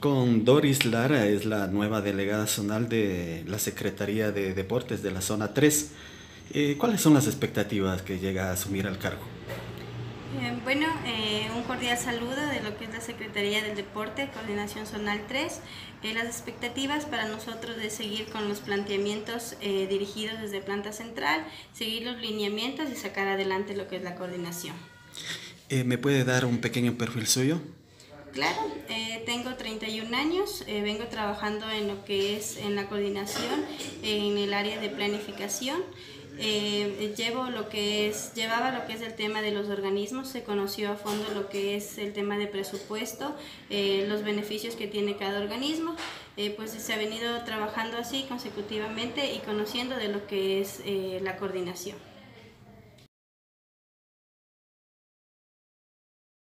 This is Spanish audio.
con Doris Lara, es la nueva delegada zonal de la Secretaría de Deportes de la Zona 3. Eh, ¿Cuáles son las expectativas que llega a asumir el cargo? Eh, bueno, eh, un cordial saludo de lo que es la Secretaría del Deporte, Coordinación Zonal 3. las expectativas para nosotros de seguir con los planteamientos dirigidos desde planta central, seguir los lineamientos y sacar adelante lo que es la coordinación. ¿Me puede dar un pequeño perfil suyo? Claro, eh, tengo 31 años, eh, vengo trabajando en lo que es en la coordinación, en el área de planificación. Eh, llevo lo que es, llevaba lo que es el tema de los organismos, se conoció a fondo lo que es el tema de presupuesto, los beneficios que tiene cada organismo, pues se ha venido trabajando así consecutivamente y conociendo de lo que es la coordinación.